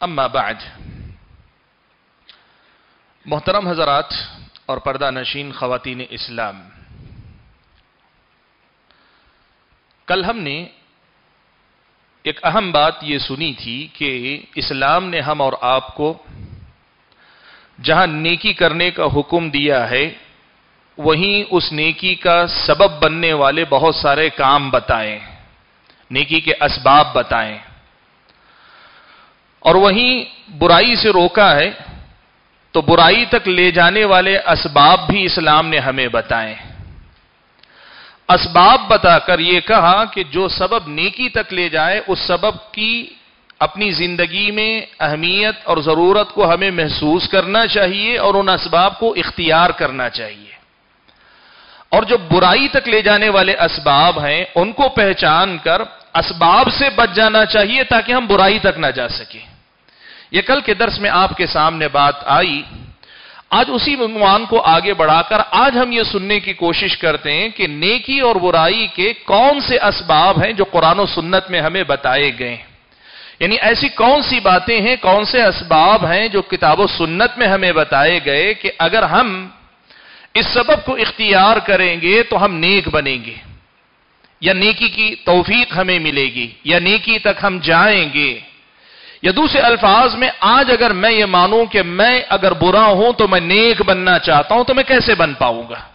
अम्मा बाद मोहतरम हजरात और पर्दा नशीन खातन इस्लाम कल हमने एक अहम बात ये सुनी थी कि इस्लाम ने हम और आपको जहां नेकी करने का हुक्म दिया है वहीं उस नेकी का सबब बनने वाले बहुत सारे काम बताएँ, नेकी के असबाब बताएँ। और वहीं बुराई से रोका है तो बुराई तक ले जाने वाले असबाब भी इस्लाम ने हमें बताए। असबाब बताकर यह कहा कि जो सबब नेकी तक ले जाए, उस सबब की अपनी ज़िंदगी में अहमियत और ज़रूरत को हमें महसूस करना चाहिए और उन असबाब को इख्तियार करना चाहिए। और जो बुराई तक ले जाने वाले असबाब हैं, उनको पहचान कर असबाब से बच जाना चाहिए ताकि हम बुराई तक ना जा सके। ये कल के दर्स में आपके सामने बात आई। आज उसी उन्वान को आगे बढ़ाकर आज हम ये सुनने की कोशिश करते हैं कि नेकी और बुराई के कौन से असबाब हैं जो कुरान सुन्नत में हमें बताए गए यानी ऐसी कौन सी बातें हैं, कौन से असबाब हैं जो किताबों सुन्नत में हमें बताए गए कि अगर हम इस सबब को इख्तियार करेंगे तो हम नेक बनेंगे। या नेकी की तौफीक हमें मिलेगी, या नेकी तक हम जाएँगे। या दूसरे अल्फाज में, आज अगर मैं ये मानूं कि मैं अगर बुरा हूँ तो मैं नेक बनना चाहता हूँ तो मैं कैसे बन पाऊँगा?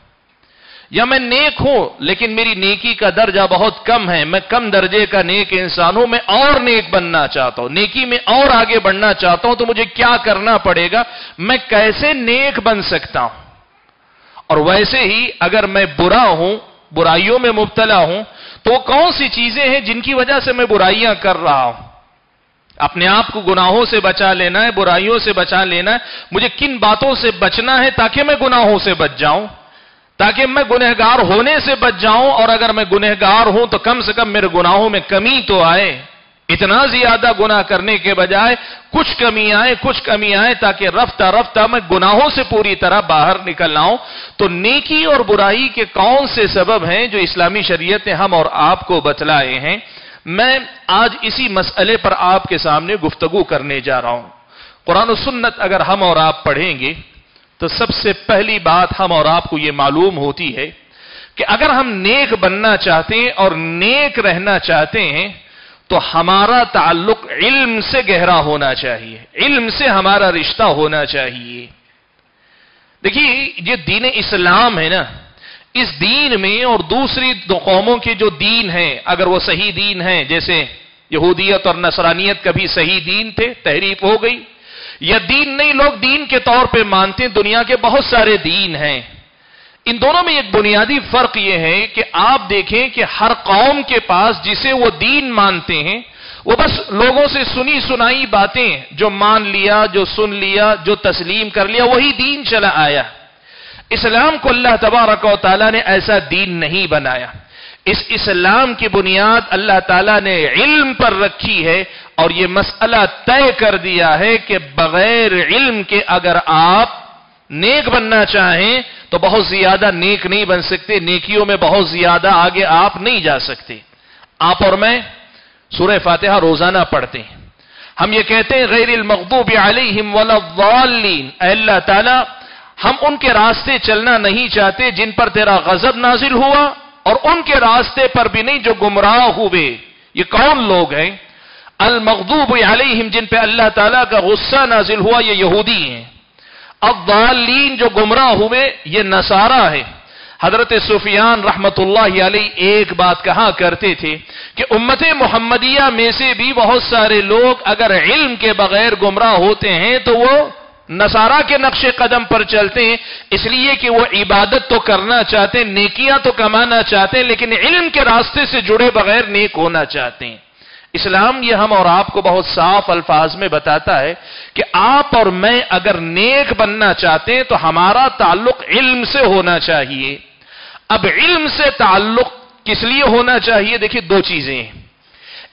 या मैं नेक हूँ, लेकिन मेरी नेकी का दर्जा बहुत कम है, मैं कम दर्जे का नेक इंसान हूँ, मैं और नेक बनना चाहता हूँ। नेकी में और आगे बढ़ना चाहता हूँ तो मुझे क्या करना पड़ेगा? मैं कैसे नेक बन सकता हूँ? और वैसे ही अगर मैं बुरा हूँ, बुराइयों में मुबतला हूँ तो कौन सी चीज़ें हैं जिनकी वजह से मैं बुराइयाँ कर रहा हूँ? अपने आप को गुनाहों से बचा लेना है, बुराइयों से बचा लेना है। मुझे किन बातों से बचना है ताकि मैं गुनाहों से बच जाऊँ? ताकि मैं गुनहगार होने से बच जाऊँ? और अगर मैं गुनहगार हूँ तो कम से कम मेरे गुनाहों में कमी तो आए। इतना ज़्यादा गुनाह करने के बजाय कुछ कमी आए, कुछ कमी आए, ताकि रफ्ता रफ्ता मैं गुनाहों से पूरी तरह बाहर निकल आऊँ। तो नेकी और बुराई के कौन से सबब हैं जो इस्लामी शरीयत ने हम और आपको बतलाए हैं? मैं आज इसी मसले पर आपके सामने गुफ्तगु करने जा रहा हूँ। कुरान सुन्नत अगर हम और आप पढ़ेंगे तो सबसे पहली बात हम और आपको यह मालूम होती है कि अगर हम नेक बनना चाहते हैं और नेक रहना चाहते हैं तो हमारा ताल्लुक इल्म से गहरा होना चाहिए। इल्म से हमारा रिश्ता होना चाहिए। देखिए, ये दीन इस्लाम है ना। इस दीन में और दूसरी दो कौमों के जो दीन हैं, अगर वो सही दीन है, जैसे यहूदियत और नसरानियत कभी सही दीन थे, तहरीफ हो गई। या दीन नहीं, लोग दीन के तौर पे मानते दुनिया के बहुत सारे दीन हैं। इन दोनों में एक बुनियादी फ़र्क यह है कि आप देखें कि हर कौम के पास जिसे वो दीन मानते हैं, वो बस लोगों से सुनी सुनाई बातें, जो मान लिया, जो सुन लिया, जो तस्लीम कर लिया, वही दीन चला आया। इस्लाम को अल्लाह तबारक ताला ने ऐसा दीन नहीं बनाया। इस इस्लाम की बुनियाद अल्लाह ताला ने इल्म पर रखी है, और यह मसला तय कर दिया है कि बगैर इल्म के अगर आप नेक बनना चाहें तो बहुत ज़्यादा नेक नहीं बन सकते। नेकियों में बहुत ज़्यादा आगे आप नहीं जा सकते। आप और मैं सूर्य फातिहा रोज़ाना पढ़ते हैं। हम ये कहते हैं गैर मकबूब अलैहिम वलद्दालीन अल्लाह ताला, हम उनके रास्ते चलना नहीं चाहते जिन पर तेरा गजब नाजिल हुआ और उनके रास्ते पर भी नहीं जो गुमराह हुए। ये कौन लोग हैं? अल मखदूब अलैहिम, जिन पे अल्लाह ताला का गुस्सा नाजिल हुआ, ये यहूदी हैं। अब्दालीन जो गुमराह हुए, ये नसारा है। हज़रत सुफियान अलैह एक बात कहा करते थे कि उम्मत मोहम्मदिया में से भी बहुत सारे लोग अगर इल्म के बगैर गुमराह होते हैं तो वो नसारा के नक्शे कदम पर चलते हैं। इसलिए कि वो इबादत तो करना चाहते हैं, नेकियाँ तो कमाना चाहते हैं, लेकिन इल्म के रास्ते से जुड़े बगैर नेक होना चाहते हैं। इस्लाम ये हम और आपको बहुत साफ़ अल्फाज में बताता है कि आप और मैं अगर नेक बनना चाहते हैं तो हमारा ताल्लुक इल्म से होना चाहिए। अब इल्म से ताल्लुक किस लिए होना चाहिए? देखिए, दो चीज़ें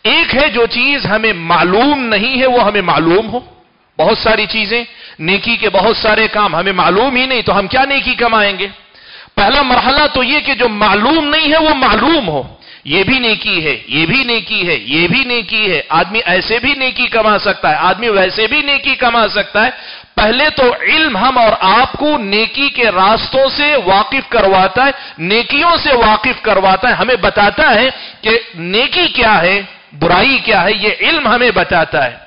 एक है, जो चीज़ हमें मालूम नहीं है, वो हमें मालूम हो। बहुत सारी चीज़ें, नेकी के बहुत सारे काम हमें मालूम ही नहीं तो हम क्या नेकी कमाएँगे? पहला मरहला तो यह कि जो मालूम नहीं है, वो मालूम हो। ये भी नेकी है, ये भी नेकी है, ये भी नेकी है। आदमी ऐसे भी नेकी कमा सकता है, आदमी वैसे भी नेकी कमा सकता है। पहले तो इल्म हम और आपको नेकी के रास्तों से वाकिफ करवाता है, नेकियों से वाकिफ करवाता है। हमें बताता है कि नेकी क्या है, बुराई क्या है, ये इल्म हमें बताता है।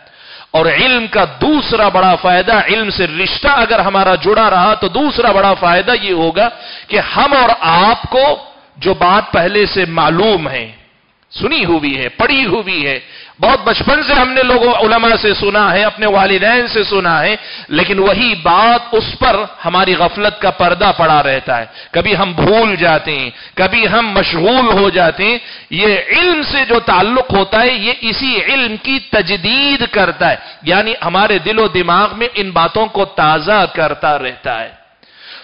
और इल्म का दूसरा बड़ा फ़ायदा, इल्म से रिश्ता अगर हमारा जुड़ा रहा तो दूसरा बड़ा फ़ायदा ये होगा कि हम और आपको जो बात पहले से मालूम है, सुनी हुई है, पढ़ी हुई है, बहुत बचपन से हमने लोगों, उलमा से सुना है, अपने वालिदैन से सुना है, लेकिन वही बात उस पर हमारी गफलत का पर्दा पड़ा रहता है। कभी हम भूल जाते हैं, कभी हम मशगूल हो जाते हैं, ये इल्म से जो ताल्लुक होता है, ये इसी इल्म की तजदीद करता है। यानी हमारे दिलो दिमाग में इन बातों को ताज़ा करता रहता है।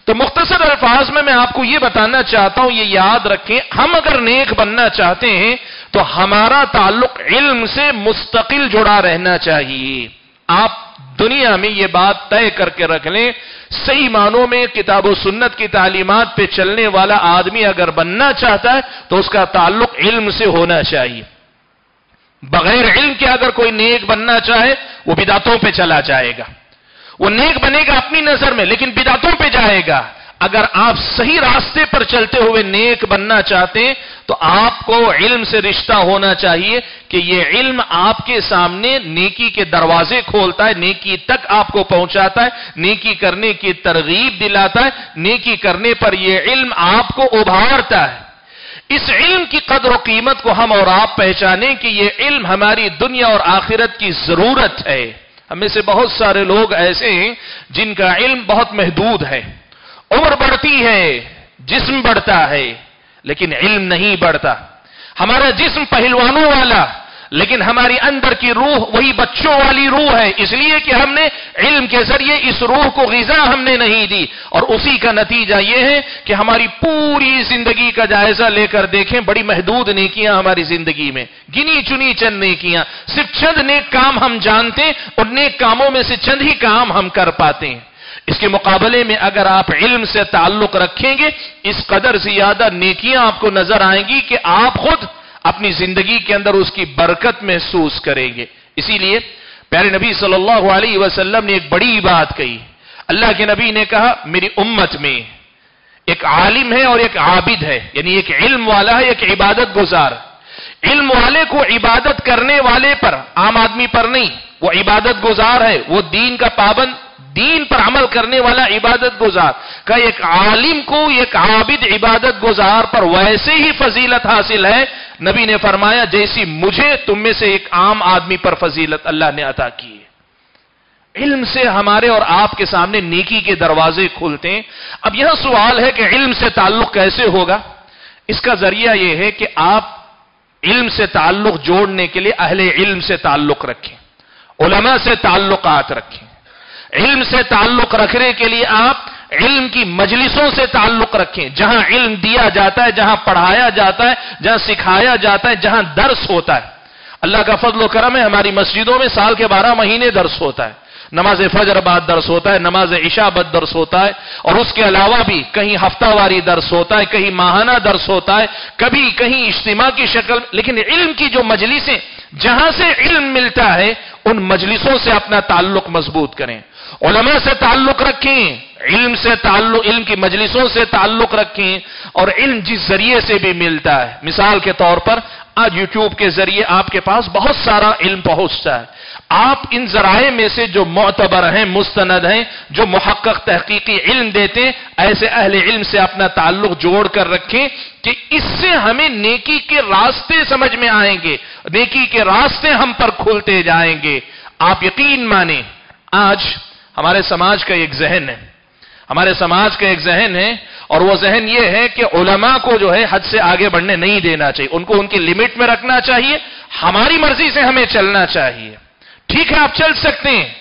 तो मुख्तसर अल्फाज में मैं आपको यह बताना चाहता हूँ, ये याद रखें, हम अगर नेक बनना चाहते हैं तो हमारा ताल्लुक इल्म से मुस्तकिल जुड़ा रहना चाहिए। आप दुनिया में यह बात तय करके रख लें, सही मानों में किताब सुन्नत की तालीमत पे चलने वाला आदमी अगर बनना चाहता है तो उसका ताल्लुक इल्म से होना चाहिए। बगैर इल्म के अगर कोई नेक बनना चाहे, वो बिदातों पे चला जाएगा। वो नेक बनेगा अपनी नज़र में, लेकिन बिदातों पे जाएगा। अगर आप सही रास्ते पर चलते हुए नेक बनना चाहते हैं तो आपको इल्म से रिश्ता होना चाहिए कि ये इल्म आपके सामने नेकी के दरवाजे खोलता है, नेकी तक आपको पहुंचाता है, नेकी करने की तरगीब दिलाता है, नेकी करने पर यह इल्म आपको उभारता है। इस इल्म की कदर कीमत को हम और आप पहचाने कि यह इल्म हमारी दुनिया और आखिरत की ज़रूरत है। हमें से बहुत सारे लोग ऐसे हैं जिनका इल्म बहुत महदूद है। उम्र बढ़ती है, जिस्म बढ़ता है, लेकिन इल्म नहीं बढ़ता। हमारा जिस्म पहलवानों वाला लेकिन हमारी अंदर की रूह वही बच्चों वाली रूह है, इसलिए कि हमने इल्म के ज़रिए इस रूह को गजा हमने नहीं दी। और उसी का नतीजा यह है कि हमारी पूरी ज़िंदगी का जायजा लेकर देखें, बड़ी महदूद नेकियाँ हमारी ज़िंदगी में। गिनी चुनी चंद नेकियाँ। सिर्फ़ चंद नेक काम हम जानते हैं और नेक कामों में से चंद ही काम हम कर पाते हैं। इसके मुकाबले में अगर आप इल्म से ताल्लुक रखेंगे, इस कदर से ज़्यादा नेकियाँ आपको नज़र आएँगी कि आप खुद अपनी ज़िंदगी के अंदर उसकी बरकत महसूस करेंगे। इसीलिए प्यारे नबी सल्लल्लाहु अलैहि वसल्लम ने एक बड़ी बात कही। अल्लाह के नबी ने कहा, मेरी उम्मत में एक आलिम है और एक आबिद है। यानी एक इल्म वाला है, एक इबादत गुजार। इल्म वाले को इबादत करने वाले पर, आम आदमी पर नहीं, वो इबादत गुजार है, वो दीन का पाबंद दीन पर अमल करने वाला इबादत गुजार। का एक आलिम को, एक आबिद इबादत गुजार पर वैसे ही फजीलत हासिल है। नबी ने फरमाया, जैसी मुझे तुम में से एक आम आदमी पर फजीलत अल्लाह ने अता की है। इल्म से हमारे और आपके सामने नेकी के दरवाजे खुलते हैं। अब यह सवाल है कि इल्म से ताल्लुक कैसे होगा? इसका ज़रिया यह है कि आप इल्म से ताल्लुक जोड़ने के लिए अहले इल्म से ताल्लुक रखें। उलमा से ताल्लुकात रखें। इल्म से ताल्लुक रखने के लिए आप इल्म की मजलिसों से ताल्लुक रखें। जहाँ इल्म दिया जाता है, जहाँ पढ़ाया जाता है, जहाँ सिखाया जाता है, जहाँ दर्स होता है। अल्लाह का फजल करम है, हमारी मस्जिदों में साल के बारह महीने दर्स होता है। नमाज़ फजर बाद दर्स होता है, नमाज़ इशाबत दर्स होता है, और उसके अलावा भी कहीं हफ्तावारी दर्स होता है, कहीं माहाना दर्स होता है, कभी कहीं इज्तिमा की शक्ल। लेकिन इल्म की जो मजलिसें जहाँ से इल्म मिलता है, उन मजलिसों से अपना ताल्लुक मज़बूत करें। उलमा से ताल्लुक रखें, इल्म से ताल्लुक इल्म की मजलिसों से ताल्लुक रखें, और इल्म जिस ज़रिए से भी मिलता है। मिसाल के तौर पर, आज यूट्यूब के ज़रिए आपके पास बहुत सारा इल्म पहुँचता है। आप इन जराए में से जो मोतबर हैं, मुस्तनद हैं, जो मुहक्क तहकीकी इल्म देते, ऐसे अहल इल्म से अपना ताल्लुक जोड़ कर रखें कि इससे हमें नेकी के रास्ते समझ में आएँगे, नेकी के रास्ते हम पर खुलते जाएँगे। आप यकीन माने, आज हमारे समाज का एक जहन है। हमारे समाज का एक जहन है और वो जहन ये है कि उलमा को जो है हद से आगे बढ़ने नहीं देना चाहिए। उनको उनकी लिमिट में रखना चाहिए, हमारी मर्ज़ी से हमें चलना चाहिए। ठीक है, आप चल सकते हैं।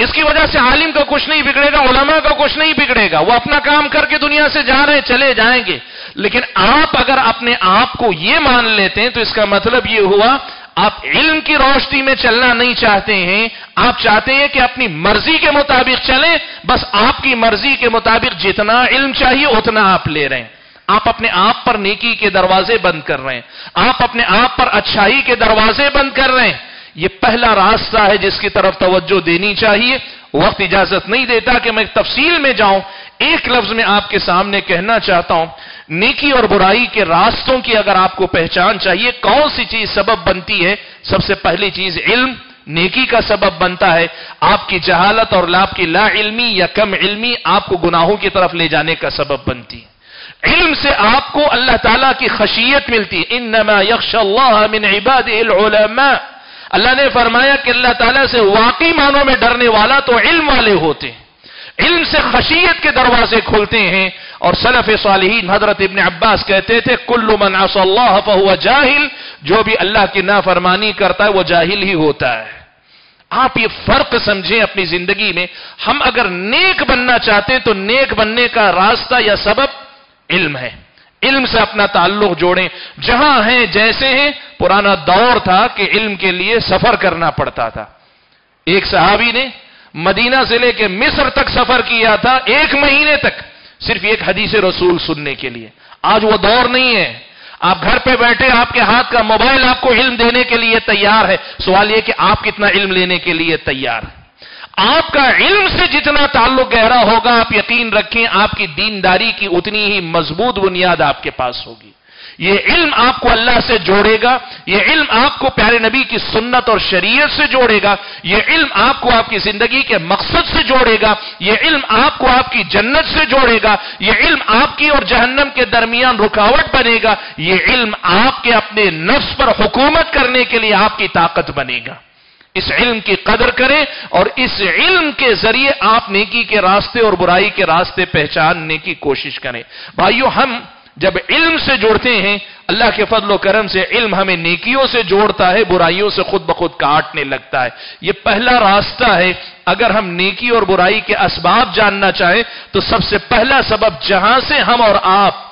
इसकी वजह से आलिम का कुछ नहीं बिगड़ेगा, उलमा का कुछ नहीं बिगड़ेगा। वो अपना काम करके दुनिया से जा रहे, चले जाएँगे। लेकिन आप अगर अपने आप को ये मान लेते हैं तो इसका मतलब ये हुआ, आप इल्म की रोशनी में चलना नहीं चाहते हैं। आप चाहते हैं कि अपनी मर्ज़ी के मुताबिक चलें, बस आपकी मर्ज़ी के मुताबिक जितना इल्म चाहिए, उतना आप ले रहे हैं। आप अपने आप पर नेकी के दरवाजे बंद कर रहे हैं। आप अपने आप पर अच्छाई के दरवाजे बंद कर रहे हैं। यह पहला रास्ता है जिसकी तरफ़ तवज्जो देनी चाहिए। वक्त इजाज़त नहीं देता कि मैं तफसील में जाऊँ, एक लफ्ज में आपके सामने कहना चाहता हूँ, नेकी और बुराई के रास्तों की अगर आपको पहचान चाहिए, कौन सी चीज़ सबब बनती है? सबसे पहली चीज़ इल्म, नेकी का सबब बनता है। आपकी जहालत और लाभ की ला इल्मी या कम इल्मी आपको गुनाहों की तरफ़ ले जाने का सबब बनती है। इल्म से आपको अल्लाह ताला की खशियत मिलती है। इन नमा यक्ष मिन अल्लाह ने फरमाया कि अल्लाह ताला से वाकई मानों में डरने वाला तो इल्म वाले होते हैं। इल्म से खशियत के दरवाजे खुलते हैं। और सलफ सालहीन हज़रत इबन अब्बास कहते थे, कुल्लु मन हुआ जाहिल। जो भी अल्लाह की नाफरमानी करता है, वो जाहिल ही होता है। आप ये फ़र्क समझें अपनी ज़िंदगी में। हम अगर नेक बनना चाहते हैं तो नेक बनने का रास्ता या सबब इल्म है। इल्म से अपना ताल्लुक जोड़ें। जहाँ हैं, जैसे हैं, पुराना दौर था कि इल्म के लिए सफ़र करना पड़ता था। एक सहाबी ने मदीना से लेकर मिस्र तक सफ़र किया था एक महीने तक, सिर्फ़ एक हदीस रसूल सुनने के लिए। आज वो दौर नहीं है। आप घर पे बैठे, आपके हाथ का मोबाइल आपको इल्म देने के लिए तैयार है। सवाल यह कि आप कितना इल्म लेने के लिए तैयार है? आपका इल्म से जितना ताल्लुक गहरा होगा, आप यकीन रखें, आपकी दीनदारी की उतनी ही मज़बूत बुनियाद आपके पास होगी। ये इल्म आपको अल्लाह से जोड़ेगा, ये इल्म आपको प्यारे नबी की सुन्नत और शरीयत से जोड़ेगा, ये इल्म आपको आपकी ज़िंदगी के मकसद से जोड़ेगा, ये इल्म आपको आपकी जन्नत से जोड़ेगा, ये इल्म आपकी और जहन्नम के दरमियान रुकावट बनेगा, ये इल्म आपके अपने नफ्स पर हुकूमत करने के लिए आपकी ताकत बनेगा। इस इल्म की कदर करें और इस इल्म के ज़रिए आप नेकी के रास्ते और बुराई के रास्ते पहचानने की कोशिश करें। भाइयों, हम जब इल्म से जोड़ते हैं, अल्लाह के फजलो करम से इल्म हमें नेकियों से जोड़ता है, बुराइयों से खुद ब खुद काटने लगता है। यह पहला रास्ता है, अगर हम नेकी और बुराई के असबाब जानना चाहें तो सबसे पहला सबब जहाँ से हम और आप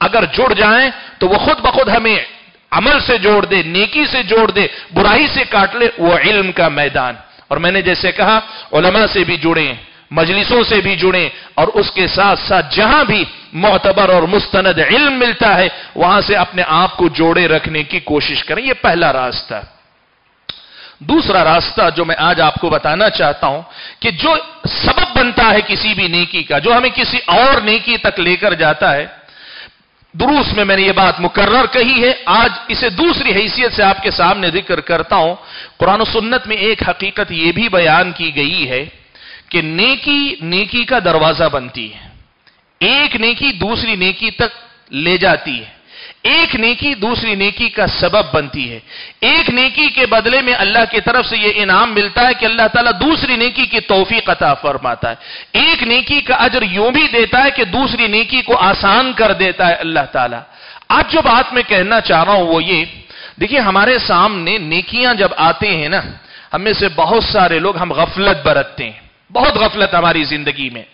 अगर जुड़ जाएँ तो वह खुद ब खुद हमें अमल से जोड़ दे, नेकी से जोड़ दे, बुराई से काट ले, वो इल्म का मैदान। और मैंने जैसे कहा, उलमा से भी जुड़े, मजलिसों से भी जुड़े, और उसके साथ साथ जहाँ भी मोतबर और मुस्तनद इल्म मिलता है, वहाँ से अपने आप को जोड़े रखने की कोशिश करें। यह पहला रास्ता। दूसरा रास्ता जो मैं आज आपको बताना चाहता हूँ, कि जो सबब बनता है किसी भी नेकी का, जो हमें किसी और नेकी तक लेकर जाता है दुरूस में मैंने यह बात मुकर्र कही है। आज इसे दूसरी हैसियत से आपके सामने ज़िक्र करता हूँ। कुरान सुन्नत में एक हकीकत यह भी बयान की गई है कि नेकी नेकी का दरवाज़ा बनती है। एक नेकी दूसरी नेकी तक ले जाती है। एक नेकी दूसरी नेकी का सबब बनती है। एक नेकी के बदले में अल्लाह की तरफ़ से यह इनाम मिलता है कि अल्लाह ताला दूसरी नेकी की तोहफी कता फरमाता है। एक नेकी का अजर यूँ भी देता है कि दूसरी नेकी को आसान कर देता है अल्लाह ताला। आज जो बात मैं कहना चाह रहा हूँ वो ये, देखिए हमारे सामने नेकियाँ जब आते हैं ना, हमें से बहुत सारे लोग हम गफलत बरतते हैं। बहुत गफलत हमारी ज़िंदगी में।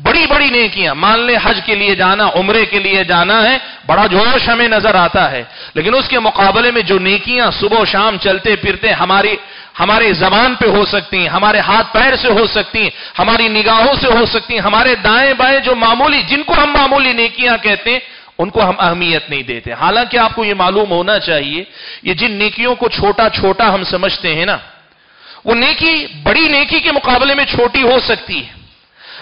बड़ी बड़ी नेकियाँ, मान ले हज के लिए जाना, उम्रे के लिए जाना है, बड़ा जोश हमें नज़र आता है। लेकिन उसके मुकाबले में जो नेकियाँ सुबह शाम चलते फिरते हमारी, हमारे जबान पे हो सकती हैं, हमारे हाथ पैर से हो सकती हैं, हमारी निगाहों से हो सकती हैं, हमारे दाएँ बाएँ जो मामूली, जिनको हम मामूली नेकियाँ कहते हैं, उनको हम अहमियत नहीं देते। हालाँकि आपको यह मालूम होना चाहिए, ये जिन नेकियों को छोटा छोटा हम समझते हैं ना वो नेकी, बड़ी नेकी के मुकाबले में छोटी हो सकती है।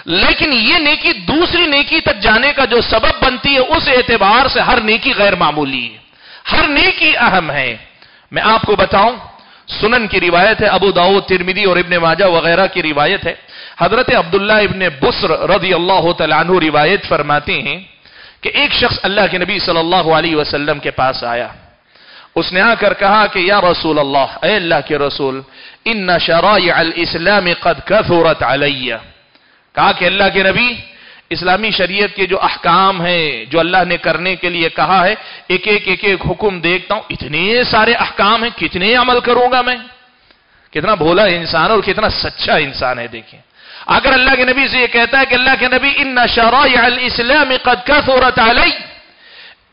लेकिन यह नेकी दूसरी नेकी तक जाने का जो सबब बनती है, उस एतबार से हर नेकी गैर मामूली है। हर नेकी अहम है। मैं आपको बताऊँ, सुनन की रिवायत है, अबू दाऊद, तिरमिदी और इब्ने माजा वगैरह की रिवायत है। हज़रत अब्दुल्ला इब्ने बुसर रज़ी अल्लाह तु रिवायत फरमाते हैं कि एक शख्स अल्लाह के नबी सल्लल्लाहु अलैहि वसल्लम के पास आया। उसने आकर कहा कि, या रसूल अल्लाह अल्लाह के रसूल इन शराय इस्लाम कद कसूरत अलैया। कहा कि, अल्लाह के नबी, इस्लामी शरीयत के जो अहकाम है, जो अल्लाह ने करने के लिए कहा है एक एक एक एक हुक्म देखता हूँ, इतने सारे अहकाम हैं, कितने अमल करूँगा मैं? कितना भोला इंसान और कितना सच्चा इंसान है, देखिए। अगर अल्लाह के नबी से यह कहता है कि, अल्लाह के नबी इन शराय इस्लाम कद कसूरत अलई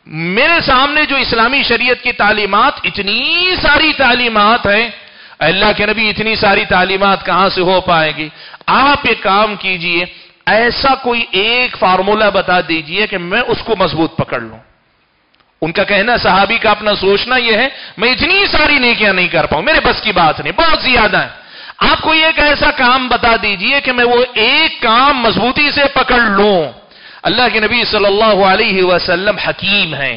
मेरे सामने जो इस्लामी शरीयत की तालीमत, इतनी सारी तालीमत है, अल्लाह के नबी इतनी सारी तालीमत कहाँ से हो पाएगी? आप एक काम कीजिए, ऐसा कोई एक फार्मूला बता दीजिए कि मैं उसको मज़बूत पकड़ लूँ। उनका कहना, सहाबी का अपना सोचना यह है, मैं इतनी सारी नेकियाँ नहीं कर पाऊँ, मेरे बस की बात नहीं, बहुत ज़्यादा है। आप कोई एक ऐसा काम बता दीजिए कि मैं वो एक काम मजबूती से पकड़ लूँ। अल्लाह के नबी सल्लल्लाहु अलैहि वसल्लम हकीम हैं।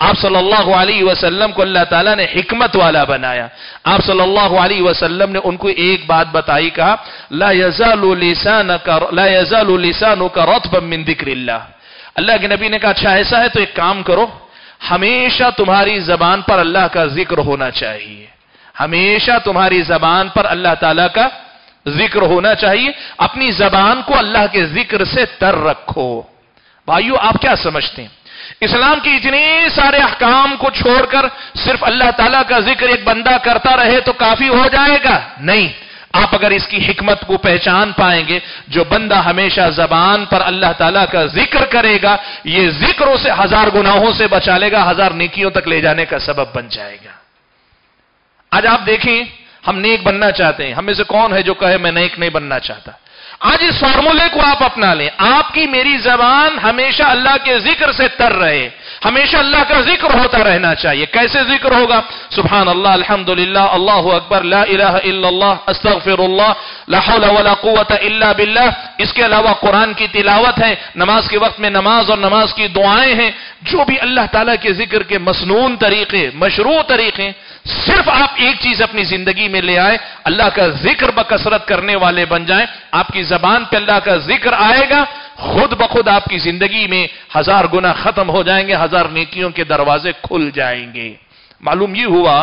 आप सल्लल्लाहु अलैहि वसल्लम को अल्लाह ताला ने हिकमत वाला बनाया। आप सल्लल्लाहु अलैहि वसल्लम ने उनको एक बात बताई, कहा, ला यजालु लिसान का ला यजालु लिसानु का रतब मिन जिक्रिल्लाह। अल्लाह के नबी ने कहा अच्छा ऐसा है तो एक काम करो, हमेशा तुम्हारी जबान पर अल्लाह का ज़िक्र होना चाहिए। हमेशा तुम्हारी जबान पर अल्लाह ताला का ज़िक्र होना चाहिए। अपनी जबान को अल्लाह के ज़िक्र से तर रखो। भाइयों, आप क्या समझते हैं? इस्लाम के इतने सारे अहकाम को छोड़कर सिर्फ़ अल्लाह ताला का ज़िक्र एक बंदा करता रहे तो काफ़ी हो जाएगा? नहीं। आप अगर इसकी हिकमत को पहचान पाएँगे, जो बंदा हमेशा जबान पर अल्लाह ताला का ज़िक्र करेगा, ये ज़िक्र उसे हज़ार गुनाहों से बचा लेगा हज़ार नेकियों तक ले जाने का सबब बन जाएगा। आज आप देखें, हम नेक बनना चाहते हैं। हमें से कौन है जो कहे, मैं नेक नहीं बनना चाहता आज इस फॉर्मूले को आप अपना लें। आपकी मेरी जबान हमेशा अल्लाह के ज़िक्र से तर रहे। हमेशा अल्लाह का ज़िक्र होता रहना चाहिए। कैसे ज़िक्र होगा? सुबहान अल्लाह अल्हम्दुलिल्लाह, अल्लाह अकबर, ला इलाहा इल्लल्लाह, अस्तगफिरुल्लाह, ला हौला वला कुव्वत इल्ला बिल्लाह। इसके अलावा कुरान की तिलावत है, नमाज़ के वक्त में नमाज़ और नमाज़ की दुआएँ हैं। जो भी अल्लाह ताला के ज़िक्र के मसनून तरीके, मशरू तरीके सिर्फ़ आप एक चीज़ अपनी ज़िंदगी में ले आए, अल्लाह का ज़िक्र बकसरत करने वाले बन जाएँ, आपकी जबान पे अल्लाह का ज़िक्र आएगा, खुद ब खुद आपकी ज़िंदगी में हज़ार गुना खत्म हो जाएँगे, हज़ार नेकियों के दरवाजे खुल जाएँगे। मालूम यह हुआ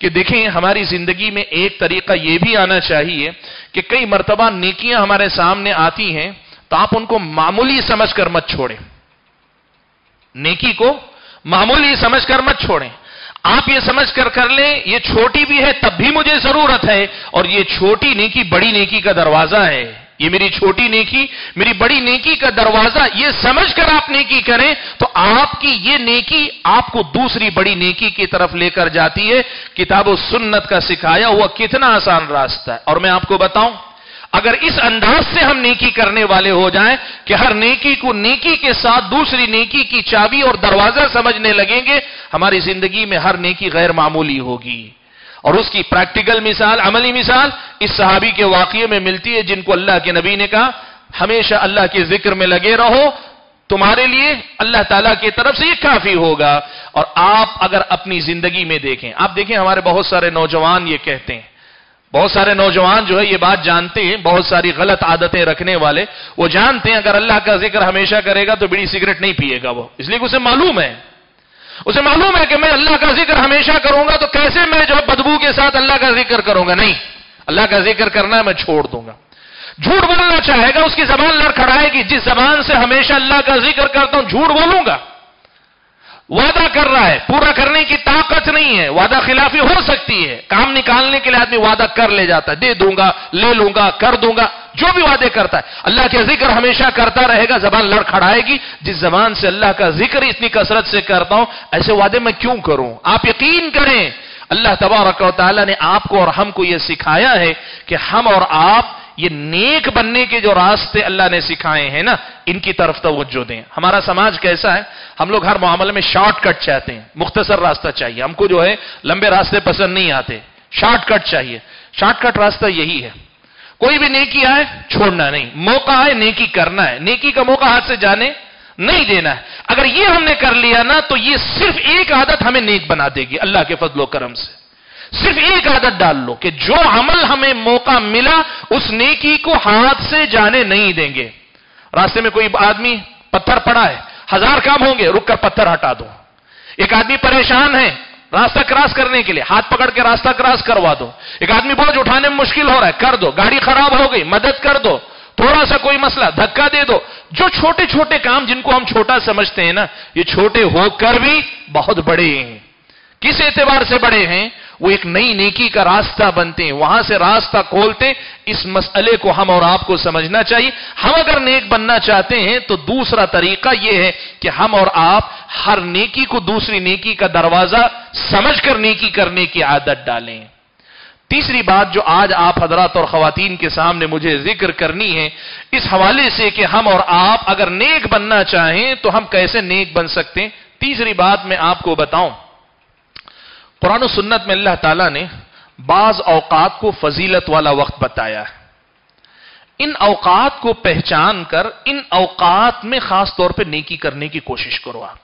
कि देखें, हमारी ज़िंदगी में एक तरीका यह भी आना चाहिए कि कई मरतबा नेकियाँ हमारे सामने आती हैं तो आप उनको मामूली समझकर मत छोड़ें। नेकी को मामूली समझकर मत छोड़ें। आप ये समझ कर कर लें, ये छोटी भी है, तब भी मुझे ज़रूरत है। और ये छोटी नेकी, बड़ी नेकी का दरवाज़ा है। ये मेरी छोटी नेकी, मेरी बड़ी नेकी का दरवाज़ा, ये समझकर आप नेकी करें तो आपकी ये नेकी आपको दूसरी बड़ी नेकी की तरफ़ लेकर जाती है। किताब सुन्नत का सिखाया हुआ कितना आसान रास्ता है। और मैं आपको बताऊँ अगर इस अंदाज से हम नेकी करने वाले हो जाएँ कि हर नेकी को नेकी के साथ दूसरी नेकी की चाबी और दरवाज़ा समझने लगेंगे, हमारी ज़िंदगी में हर नेकी गैर मामूली होगी। और उसकी प्रैक्टिकल मिसाल, अमली मिसाल इस सहाबी के वाक्य में मिलती है जिनको अल्लाह के नबी ने कहा, हमेशा अल्लाह के ज़िक्र में लगे रहो, तुम्हारे लिए अल्लाह ताला की तरफ़ से ये काफ़ी होगा। और आप अगर अपनी ज़िंदगी में देखें, आप देखें हमारे बहुत सारे नौजवान ये कहते हैं बहुत सारे नौजवान जो है ये बात जानते हैं, बहुत सारी गलत आदतें रखने वाले, वो जानते हैं, अगर अल्लाह का ज़िक्र हमेशा करेगा तो बीड़ी सिगरेट नहीं पिएगा वो। इसलिए उसे मालूम है। उसे मालूम है कि मैं अल्लाह का ज़िक्र हमेशा करूँगा तो कैसे मैं जो बदबू के साथ अल्लाह का ज़िक्र करूँगा? नहीं। अल्लाह का ज़िक्र करना है, मैं छोड़ दूँगा। झूठ बोलना चाहेगा, उसकी जबान लड़खड़ाएगी। जिस जबान से हमेशा अल्लाह का ज़िक्र करता हूँ, झूठ बोलूँगा। वादा कर रहा है। पूरा करने की ताकत नहीं है। वादा खिलाफी हो सकती है। काम निकालने के लिए आदमी वादा कर ले जाता है। दे दूँगा, ले लूँगा, कर दूँगा, जो भी वादे करता है। अल्लाह के ज़िक्र हमेशा करता रहेगा। जबान लड़खड़ाएगी। जिस जबान से अल्लाह का ज़िक्र इतनी कसरत से करता हूँ, ऐसे वादे मैं क्यों करूँ? आप यकीन करें, अल्लाह तबारक ने आपको और हमको यह सिखाया है कि हम और आप ये नेक बनने के जो रास्ते अल्लाह ने सिखाए हैं ना, इनकी तरफ़ तवज्जो दें। हमारा समाज कैसा है? हम लोग हर मामले में शॉर्टकट चाहते हैं। मुख्तसर रास्ता चाहिए। हमको जो है, लंबे रास्ते पसंद नहीं आते। शॉर्टकट चाहिए। शॉर्टकट रास्ता यही है। कोई भी नेकी आए, छोड़ना नहीं। मौका आए, नेकी करना है। नेकी का मौका हाथ से जाने नहीं देना है। अगर ये हमने कर लिया ना तो ये सिर्फ़ एक आदत हमें नेक बना देगी, अल्लाह के फजलो करम से। सिर्फ़ एक आदत डाल लो कि जो अमल हमें मौका मिला, उस नेकी को हाथ से जाने नहीं देंगे। रास्ते में कोई आदमी पत्थर पड़ा है, हज़ार काम होंगे रुक कर पत्थर हटा दो। एक आदमी परेशान है रास्ता क्रॉस करने के लिए, हाथ पकड़ के रास्ता क्रॉस करवा दो। एक आदमी बोझ उठाने में मुश्किल हो रहा है, कर दो। गाड़ी खराब हो गई, मदद कर दो। थोड़ा सा कोई मसला, धक्का दे दो। जो छोटे छोटे काम जिनको हम छोटा समझते हैं ना, ये छोटे होकर भी बहुत बड़े हैं। किस एतबार से बड़े हैं? वो एक नई नेकी का रास्ता बनते हैं, वहाँ से रास्ता खोलते इस मसले को हम और आपको समझना चाहिए। हम अगर नेक बनना चाहते हैं तो दूसरा तरीका यह है कि हम और आप हर नेकी को दूसरी नेकी का दरवाज़ा समझकर नेकी करने की आदत डालें। तीसरी बात जो आज आप हजरात और खातन के सामने मुझे ज़िक्र करनी है, इस हवाले से कि हम और आप अगर नेक बनना चाहें तो हम कैसे नेक बन सकते हैं? तीसरी बात मैं आपको बताऊँ कुरान सुन्नत में अल्लाह ताला ने बाज औकात को फजीलत वाला वक्त बताया है। इन औकात को पहचान कर, इन औकात में खास तौर पे नेकी करने की कोशिश करो आप।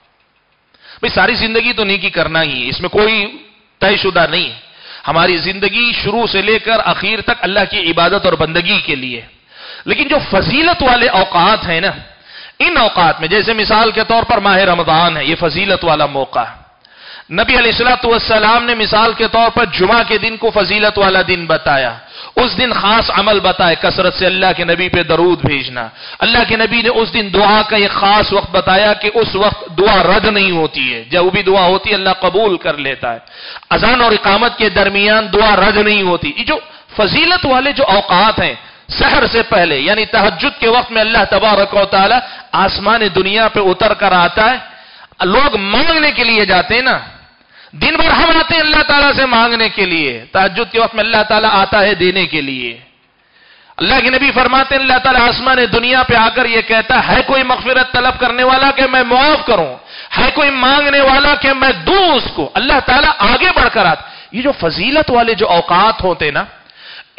भाई, सारी ज़िंदगी तो नेकी करना ही है, इसमें कोई तयशुदा नहीं है। हमारी ज़िंदगी शुरू से लेकर आखिर तक अल्लाह की इबादत और बंदगी के लिए। लेकिन जो फजीलत वाले औकात हैं ना, इन औकात में, जैसे मिसाल के तौर पर माह रमदान है, ये फजीलत वाला मौका है। नबी अलैहिस्सलाम ने मिसाल के तौर पर जुमा के दिन को फजीलत वाला दिन बताया। उस दिन खास अमल बताए, कसरत से अल्लाह के नबी पे दरूद भेजना। अल्लाह के नबी ने उस दिन दुआ का एक खास वक्त बताया कि उस वक्त दुआ रद्द नहीं होती है। जब भी दुआ होती है, अल्लाह कबूल कर लेता है। अजान और इकामत के दरमियान दुआ रद्द नहीं होती। ये जो फजीलत वाले जो औकात हैं सहर से पहले, यानी तहजद के वक्त में अल्लाह तबारक आसमान दुनिया पे उतर कर आता है। लोग मांगने के लिए जाते हैं ना दिन भर हम आते हैं अल्लाह ताला से मांगने के लिए। ताजुद के वक्त में अल्लाह ताला आता है देने के लिए। अल्लाह के नबी फरमाते हैं, अल्लाह ताला आसमान दुनिया पे आकर ये कहता है कोई मगफिरत तलब करने वाला कि मैं मुआफ करूँ? है कोई मांगने वाला कि मैं दूँ उसको? अल्लाह ताला आगे बढ़कर आता ये जो फजीलत वाले जो औकात होते ना,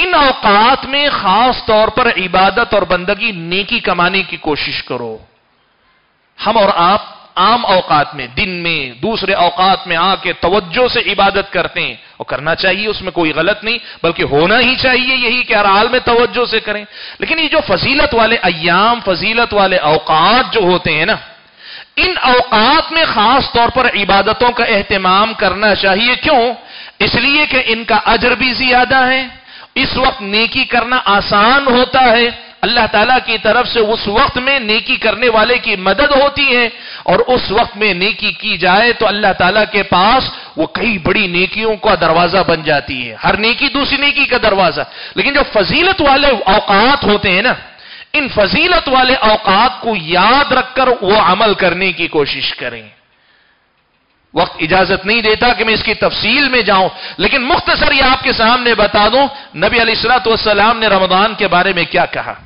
इन औकात में खास तौर पर इबादत और बंदगी नेकी कमाने की कोशिश करो। हम और आप आम औकात में, दिन में, दूसरे औकात में आके तवज्जो से इबादत करते हैं। और करना चाहिए, उसमें कोई गलत नहीं, बल्कि होना ही चाहिए, यही कि हर हाल में तवज्जो से करें। लेकिन ये जो फजीलत वाले अयाम फजीलत वाले औकात जो होते हैं ना, इन औकात में खास तौर पर इबादतों का एहतमाम करना चाहिए। क्यों? इसलिए कि इनका अजर भी ज़्यादा है, इस वक्त नेकी करना आसान होता है अल्लाह ताला की तरफ़ से उस वक्त में नेकी करने वाले की मदद होती है और उस वक्त में नेकी की जाए तो अल्लाह ताला के पास वो कई बड़ी नेकियों का दरवाज़ा बन जाती है। हर नेकी दूसरी नेकी का दरवाज़ा। लेकिन जो फजीलत वाले औकात होते हैं ना, इन फजीलत वाले औकात को याद रखकर वो अमल करने की कोशिश करें। वक्त इजाज़त नहीं देता कि मैं इसकी तफसील में जाऊँ, लेकिन मुख्तसर यह आपके सामने बता दूँ, नबी अलीसलाम ने रमदान के बारे में क्या कहा?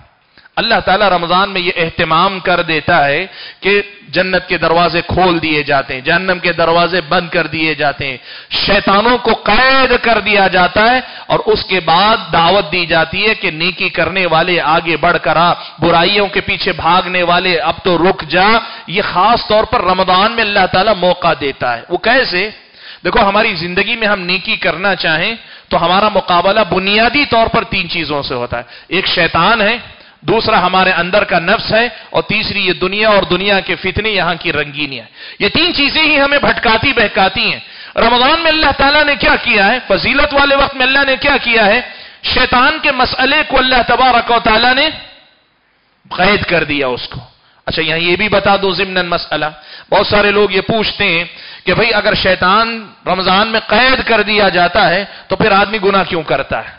अल्लाह ताला रमज़ान में यह एहतमाम कर देता है कि जन्नत के दरवाजे खोल दिए जाते हैं, जहन्नम के दरवाजे बंद कर दिए जाते हैं, शैतानों को कैद कर दिया जाता है और उसके बाद दावत दी जाती है कि नेकी करने वाले आगे बढ़कर आ, बुराइयों के पीछे भागने वाले अब तो रुक जा। ये खास तौर पर रमज़ान में अल्लाह ताला मौका देता है। वो कैसे? देखो, हमारी ज़िंदगी में हम नेकी करना चाहें तो हमारा मुकाबला बुनियादी तौर पर तीन चीज़ों से होता है। एक शैतान है दूसरा हमारे अंदर का नफ्स है, और तीसरी ये दुनिया और दुनिया के फितने यहाँ की रंगीनियाँ ये तीन चीज़ें ही हमें भटकाती बहकाती हैं। रमज़ान में अल्लाह ताला ने क्या किया है? फजीलत वाले वक्त में अल्लाह ने क्या किया है? शैतान के मसले को अल्लाह तबारक ताला ने कैद कर दिया उसको। अच्छा यहाँ ये भी बता दो जिमन मसला। बहुत सारे लोग ये पूछते हैं कि भाई, अगर शैतान रमज़ान में कैद कर दिया जाता है तो फिर आदमी गुना क्यों करता है?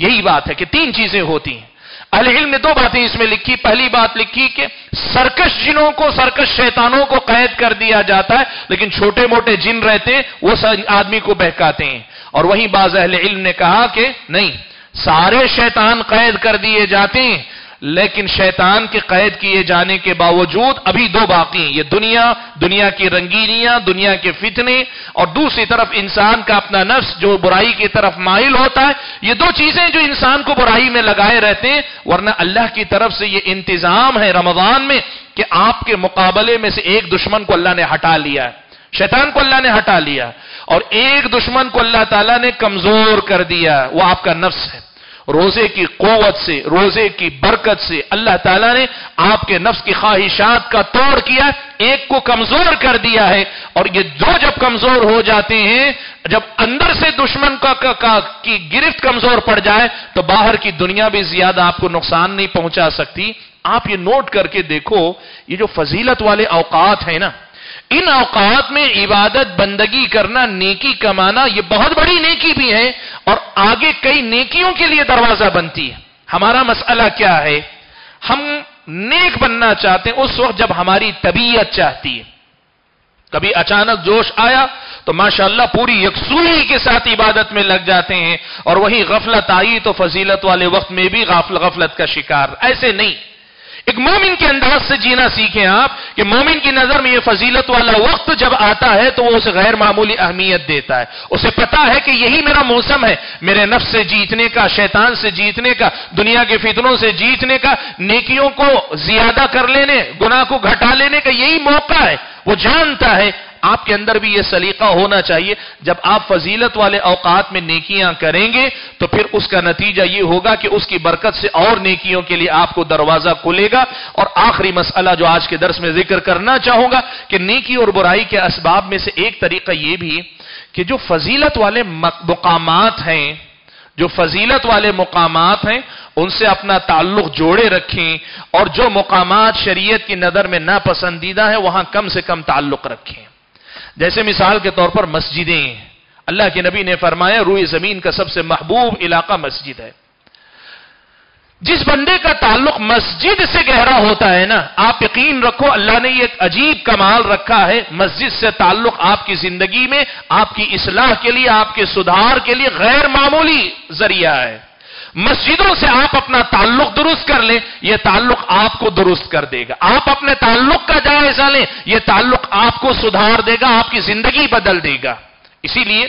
यही बात है कि तीन चीज़ें होती हैं। अल ने दो बातें इसमें लिखी। पहली बात लिखी कि सर्कस जिनों को सर्कस शैतानों को कैद कर दिया जाता है, लेकिन छोटे मोटे जिन रहते हैं, वो आदमी को बहकाते हैं। और वहीं बाज अहल ने कहा कि नहीं, सारे शैतान कैद कर दिए जाते हैं लेकिन शैतान के कैद किए जाने के बावजूद अभी दो बाकी ये दुनिया दुनिया की रंगीनियाँ, दुनिया के फितने, और दूसरी तरफ़ इंसान का अपना नफ्स जो बुराई की तरफ़ माइल होता है, ये दो चीज़ें जो इंसान को बुराई में लगाए रहते हैं, वरना अल्लाह की तरफ़ से ये इंतज़ाम है रमज़ान में कि आपके मुकाबले में से एक दुश्मन को अल्लाह ने हटा लिया है। शैतान को अल्लाह ने हटा लिया और एक दुश्मन को अल्लाह ताला ने कमज़ोर कर दिया वो आपका नफ्स है। रोज़े की कुत से रोज़े की बरकत से अल्लाह ताला ने आपके नफ्स की ख्वाहिशात का तोड़ किया एक को कमज़ोर कर दिया है। और ये दो जब कमज़ोर हो जाते हैं जब अंदर से दुश्मन का, का, का की गिरफ्त कमज़ोर पड़ जाए तो बाहर की दुनिया भी ज़्यादा आपको नुकसान नहीं पहुँचा सकती। आप ये नोट करके देखो ये जो फजीलत वाले अवकात है ना इन अवकात में इबादत, बंदगी करना, नेकी कमाना यह बहुत बड़ी नेकी भी है और आगे कई नेकियों के लिए दरवाज़ा बनती है। हमारा मसला क्या है? हम नेक बनना चाहते हैं, उस वक्त जब हमारी तबीयत चाहती है। कभी अचानक जोश आया तो माशाला पूरी यकसूई के साथ इबादत में लग जाते हैं और वही गफलत आई तो फजीलत वाले वक्त में भी गफलत का शिकार। ऐसे नहीं। एक मोमिन के अंदाज से जीना सीखें आप कि मोमिन की नज़र में यह फजीलत वाला वक्त जब आता है तो वह उसे गैर मामूली अहमियत देता है। उसे पता है कि यही मेरा मौसम है, मेरे नफ्स से जीतने का, शैतान से जीतने का, दुनिया के फितरों से जीतने का, नेकियों को ज़्यादा कर लेने, गुनाह को घटा लेने का यही मौका है। वो जानता है आपके अंदर भी यह सलीका होना चाहिए। जब आप फजीलत वाले औकात में नेकियाँ करेंगे तो फिर उसका नतीजा यह होगा कि उसकी बरकत से और नेकियों के लिए आपको दरवाज़ा खुलेगा। और आखिरी मसला जो आज के दर्स में ज़िक्र करना चाहूँगा, कि नेकी और बुराई के असबाब में से एक तरीका यह भी, कि जो फजीलत वाले मुकामात हैं, जो फजीलत वाले मुकामात हैं, उनसे अपना ताल्लुक जोड़े रखें और जो मुकामात शरीयत की नज़र में नापसंदीदा है, वहाँ कम से कम ताल्लुक रखें। जैसे मिसाल के तौर पर मस्जिदें अल्लाह के नबी ने फरमाया रूई ज़मीन का सबसे महबूब इलाका मस्जिद है। जिस बंदे का ताल्लुक मस्जिद से गहरा होता है ना, आप यकीन रखो, अल्लाह ने एक अजीब कमाल रखा है। मस्जिद से ताल्लुक आपकी ज़िंदगी में, आपकी इसलाह के लिए, आपके सुधार के लिए गैर मामूली ज़रिया है। मस्जिदों से आप अपना ताल्लुक दुरुस्त कर लें यह ताल्लुक आपको दुरुस्त कर देगा। आप अपने ताल्लुक का जायजा लें यह ताल्लुक आपको सुधार देगा, आपकी ज़िंदगी बदल देगा। इसीलिए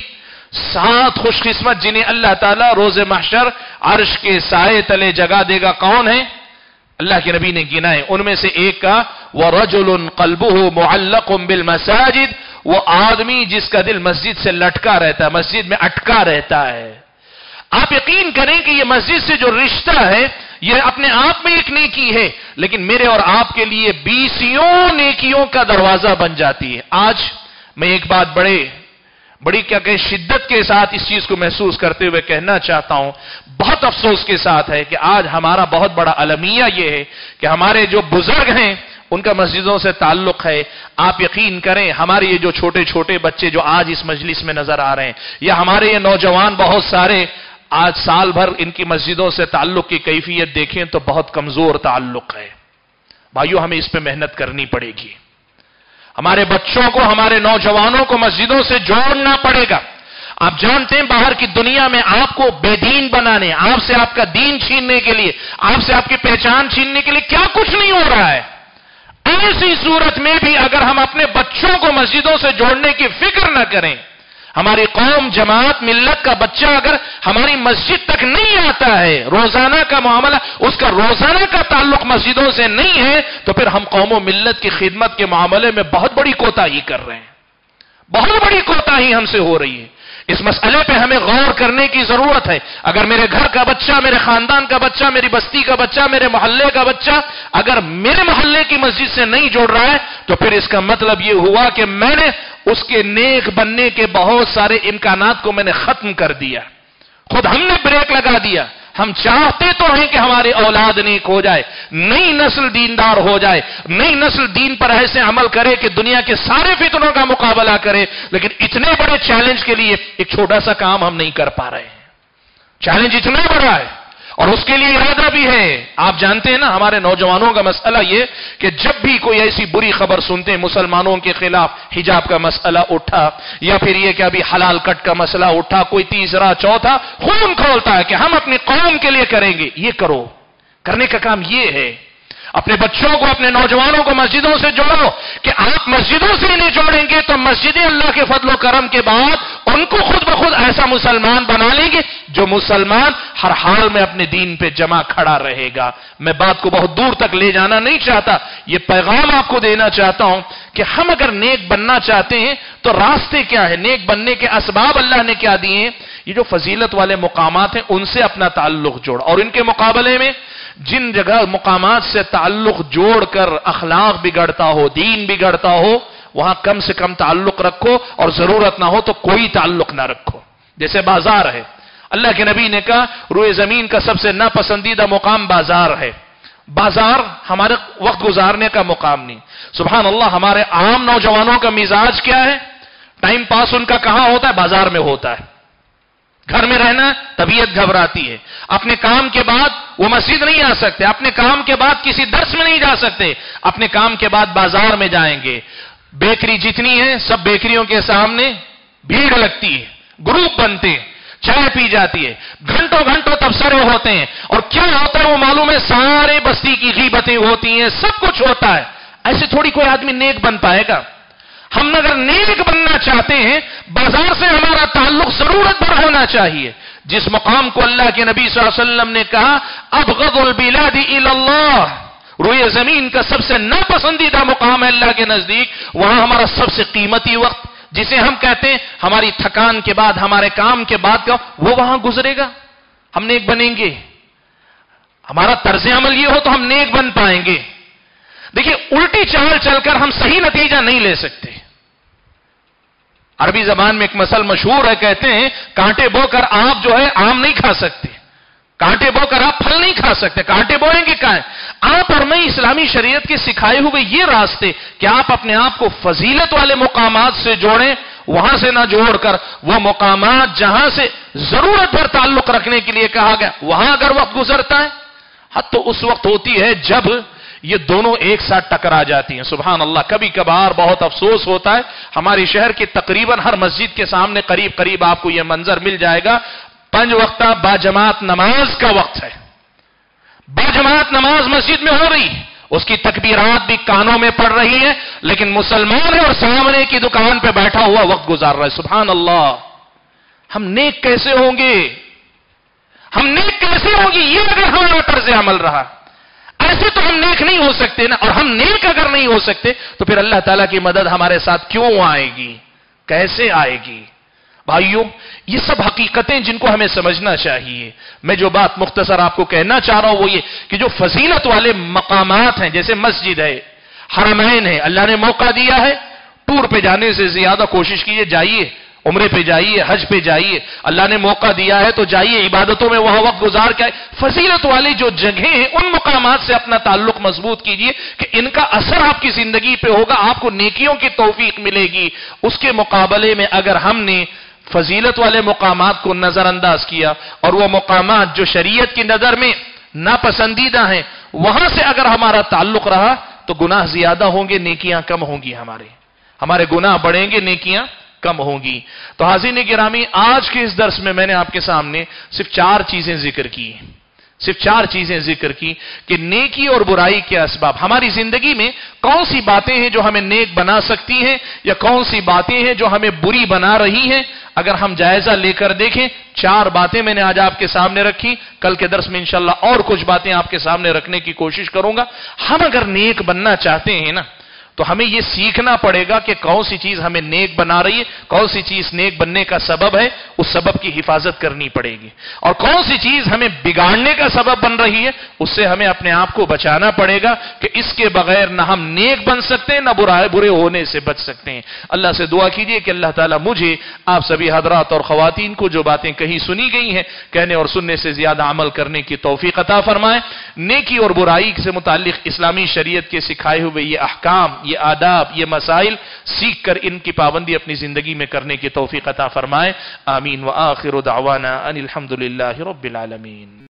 सात खुशकिस्मत जिन्हें अल्लाह ताला रोज महशर अर्श के साय तले जगा देगा कौन है? अल्लाह के नबी ने गिनाए। उनमें से एक का वह रजुल कल्बू मुअल्लक बिल मसाजिद वो आदमी जिसका दिल मस्जिद से लटका रहता है, मस्जिद में अटका रहता है। आप यकीन करें कि यह मस्जिद से जो रिश्ता है यह अपने आप में एक नेकी है, लेकिन मेरे और आपके लिए बीसियों नेकियों का दरवाज़ा बन जाती है। आज मैं एक बात बड़े, बड़ी क्या कहें, शिद्दत के साथ इस चीज़ को महसूस करते हुए कहना चाहता हूँ। बहुत अफसोस के साथ है कि आज हमारा बहुत बड़ा अलमिया यह है कि हमारे जो बुज़ुर्ग हैं, उनका मस्जिदों से ताल्लुक है। आप यकीन करें, हमारे ये जो छोटे छोटे बच्चे जो आज इस मजलिस में नज़र आ रहे हैं, या हमारे ये नौजवान बहुत सारे आज साल भर इनकी मस्जिदों से ताल्लुक की कैफियत देखें तो बहुत कमज़ोर ताल्लुक है। भाइयों, हमें इस पर मेहनत करनी पड़ेगी। हमारे बच्चों को, हमारे नौजवानों को मस्जिदों से जोड़ना पड़ेगा। आप जानते हैं, बाहर की दुनिया में आपको बेदीन बनाने, आपसे आपका दीन छीनने के लिए, आपसे आपकी पहचान छीनने के लिए क्या कुछ नहीं हो रहा है? ऐसी सूरत में भी अगर हम अपने बच्चों को मस्जिदों से जोड़ने की फ़िक्र न करें हमारी कौम, जमात, मिल्लत का बच्चा अगर हमारी मस्जिद तक नहीं आता है, रोज़ाना का मामला, उसका रोज़ाना का ताल्लुक मस्जिदों से नहीं है तो फिर हम कौम मिल्लत की खिदमत के मामले में बहुत बड़ी कोताही कर रहे हैं। बहुत बड़ी कोताही हमसे हो रही है। इस मसले पे हमें गौर करने की ज़रूरत है। अगर मेरे घर का बच्चा, मेरे खानदान का बच्चा, मेरी बस्ती का बच्चा, मेरे मोहल्ले का बच्चा अगर मेरे मोहल्ले की मस्जिद से नहीं जुड़ रहा है तो फिर इसका मतलब यह हुआ कि मैंने उसके नेक बनने के बहुत सारे इम्कान को मैंने खत्म कर दिया। खुद हमने ब्रेक लगा दिया। हम चाहते तो हैं कि हमारे औलाद नेक हो जाए, नई नस्ल दीनदार हो जाए, नई नस्ल दीन पर ऐसे अमल करे कि दुनिया के सारे फितनों का मुकाबला करे, लेकिन इतने बड़े चैलेंज के लिए एक छोटा सा काम हम नहीं कर पा रहे हैं। चैलेंज इतना बड़ा है और उसके लिए इरादा भी है। आप जानते हैं ना, हमारे नौजवानों का मसला यह कि जब भी कोई ऐसी बुरी खबर सुनते हैं मुसलमानों के खिलाफ हिजाब का मसला उठा, या फिर यह कि अभी हलाल कट का मसला उठा, कोई तीसरा, चौथा, खून खोलता है कि हम अपनी कौम के लिए करेंगे। ये करो। करने का काम यह है अपने बच्चों को, अपने नौजवानों को मस्जिदों से जोड़ो कि आप मस्जिदों से नहीं जोड़ेंगे तो मस्जिदें अल्लाह के फजलो करम के बाद उनको खुद ब खुद ऐसा मुसलमान बना लेंगे जो मुसलमान हर हाल में अपने दीन पे जमा खड़ा रहेगा। मैं बात को बहुत दूर तक ले जाना नहीं चाहता। यह पैगाम आपको देना चाहता हूँ कि हम अगर नेक बनना चाहते हैं तो रास्ते क्या है? नेक बनने के असबाब अल्लाह ने क्या दिए ये जो फजीलत वाले मुकाम हैं, उनसे अपना ताल्लुक जोड़। और इनके मुकाबले में जिन जगह मुकाम से ताल्लुक जोड़कर अखलाक बिगड़ता हो, दीन बिगड़ता हो, वहाँ कम से कम ताल्लुक रखो और ज़रूरत ना हो तो कोई ताल्लुक ना रखो। जैसे बाज़ार है। अल्लाह के नबी ने कहा, रुए ज़मीन का सबसे नापसंदीदा मुकाम बाज़ार है। बाज़ार हमारे वक्त गुजारने का मुकाम नहीं। सुबह अल्लाह हमारे आम नौजवानों का मिजाज क्या है? टाइम पास उनका कहाँ होता है? बाज़ार में होता है। घर में रहना तबीयत घबराती है। अपने काम के बाद वो मस्जिद नहीं आ सकते, अपने काम के बाद किसी दर्श में नहीं जा सकते, अपने काम के बाद बाज़ार में जाएँगे। बेकरी जितनी है, सब बेकरियों के सामने भीड़ लगती है, ग्रुप बनते हैं, चाय पी जाती है। घंटों घंटों तबसरे होते हैं, और क्या होता है वो मालूम है, सारे बस्ती की गीबतें होती हैं, सब कुछ होता है। ऐसे थोड़ी कोई आदमी नेक बन पाएगा। हम अगर नेक बनना चाहते हैं, बाज़ार से हमारा ताल्लुक ज़रूरत पर होना चाहिए। जिस मुकाम को अल्लाह के नबी वसल्लम ने कहा, अब गदुल बिलादी इल्लाह रुए ज़मीन का सबसे नापसंदीदा मुकाम है अल्लाह के नज़दीक। वहाँ हमारा सबसे कीमती वक्त, जिसे हम कहते हैं, हमारी थकान के बाद, हमारे काम के बाद का, वो वहाँ गुजरेगा। हम नेक बनेंगे। हमारा तर्ज अमल ये हो तो हम नेक बन पाएँगे। देखिए, उल्टी चाल चलकर हम सही नतीजा नहीं ले सकते। अरबी जबान में एक मसल मशहूर है, कहते हैं, कांटे बोकर आप जो है, आम नहीं खा सकते। कांटे बोकर आप फल नहीं खा सकते। कांटे बोएँगे क्या आप और मैं इस्लामी शरीयत के सिखाए हुए ये रास्ते, कि आप अपने आप को फजीलत वाले मुकाम से जोड़ें, वहाँ से ना जोड़कर वह मुकाम जहाँ से ज़रूरत पर ताल्लुक रखने के लिए कहा गया, वहाँ अगर वक्त गुजरता है हद तो उस वक्त होती है जब ये दोनों एक साथ टकरा जाती हैं। सुबह अल्लाह कभी कभार बहुत अफसोस होता है। हमारे शहर की तकरीबन हर मस्जिद के सामने करीब करीब आपको यह मंजर मिल जाएगा। पंज वक्ता बाजमात नमाज़ का वक्त है। बाजमात नमाज़ मस्जिद में हो रही है। उसकी तकबीरात भी कानों में पड़ रही है, लेकिन मुसलमान है और सामने की दुकान पर बैठा हुआ वक्त गुजार रहा है। सुबहान अल्लाह हम नेक कैसे होंगे? हम नेक कैसे होंगे? ये अगर हमारा तर्ज अमल रहा। ऐसे तो हम नेक नहीं हो सकते ना, और हम नेक अगर नहीं हो सकते तो फिर अल्लाह ताला की मदद हमारे साथ क्यों आएगी? कैसे आएगी? भाइयों, ये सब हकीकतें जिनको हमें समझना चाहिए। मैं जो बात मुख्तसर आपको कहना चाह रहा हूँ, वो ये कि जो फजीलत वाले मकामात हैं, जैसे मस्जिद है, हरमैन है, अल्लाह ने मौका दिया है, टूर पे जाने से ज़्यादा कोशिश कीजिए, जाइए। उम्र पे जाइए, हज पे जाइए, अल्लाह ने मौका दिया है तो जाइए, इबादतों में वहाँ वक्त गुजार के फजीलत वाली जो जगह हैं, उन मुकाम से अपना ताल्लुक मज़बूत कीजिए कि इनका असर आपकी ज़िंदगी पे होगा, आपको नेकियों की तोफीक मिलेगी। उसके मुकाबले में अगर हमने फजीलत वाले मुकाम को नजरअंदाज किया और वह मुकाम जो शरीयत की नज़र में नापसंदीदा हैं, वहाँ से अगर हमारा ताल्लुक रहा तो गुनाह ज़्यादा होंगे, नेकियाँ कम होंगी हमारे। हमारे गुनाह बढ़ेंगे, नेकियाँ कम होंगी। तो हाजिर गिरामी आज के इस दर्श में मैंने आपके सामने सिर्फ़ चार चीज़ें ज़िक्र की सिर्फ़ चार चीज़ें ज़िक्र की कि नेकी और बुराई के असबाब। हमारी ज़िंदगी में कौन सी बातें हैं जो हमें नेक बना सकती हैं, या कौन सी बातें हैं जो हमें बुरी बना रही हैं? अगर हम जायजा लेकर देखें, चार बातें मैंने आज आपके सामने रखी। कल के दर्श में इंशाला और कुछ बातें आपके सामने रखने की कोशिश करूँगा। हम अगर नेक बनना चाहते हैं ना तो हमें यह सीखना पड़ेगा कि कौन सी चीज़ हमें नेक बना रही है, कौन सी चीज़ नेक बनने का सबब है, उस सबब की हिफाजत करनी पड़ेगी। और कौन सी चीज़ हमें बिगाड़ने का सबब बन रही है, उससे हमें अपने आप को बचाना पड़ेगा कि इसके बगैर ना हम नेक बन सकते हैं ना बुरा बुरे होने से बच सकते हैं। अल्लाह से दुआ कीजिए कि अल्लाह ताला मुझे, आप सभी हजरात और खातन को जो बातें कहीं सुनी गई हैं, कहने और सुनने से ज़्यादा अमल करने की तोफ़ी अता फरमाए। नेकी और बुराई से मुतालिक इस्लामी शरीयत के सिखाए हुए ये ये आदाब, ये मसाइल सीख कर इनकी पाबंदी अपनी ज़िंदगी में करने की तोफ़ी अता फरमाए। आमीन व आखिर दावाना अनिलहमदिल्ला रबालमीन